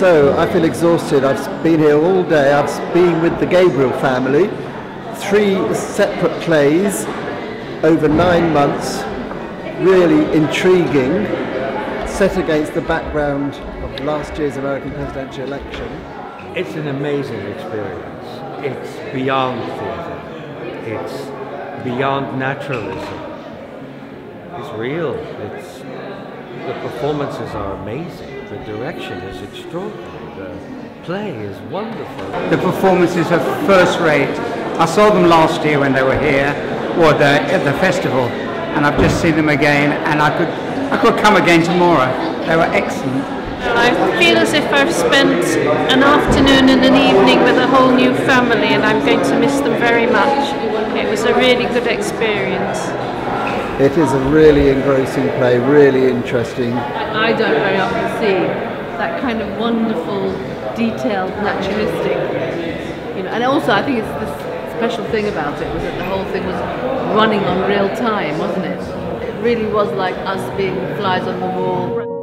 So I feel exhausted. I've been here all day. I've been with the Gabriel family, three separate plays over nine months, really intriguing, set against the background of last year's American presidential election. It's an amazing experience. It's beyond theatre. It's beyond naturalism. It's real. It's the performances are amazing. The direction is extraordinary. The play is wonderful. The performances are first rate. I saw them last year when they were here, or the, at the festival, and I've just seen them again, and I could, I could come again tomorrow. They were excellent. I feel as if I've spent an afternoon and an evening with a whole new family, and I'm going to miss them very much. It was a really good experience. It is a really engrossing play, really interesting. I don't very often see that kind of wonderful, detailed, naturalistic, you know. And also, I think it's the special thing about it was that the whole thing was running on real time, wasn't it? It really was like us being flies on the wall.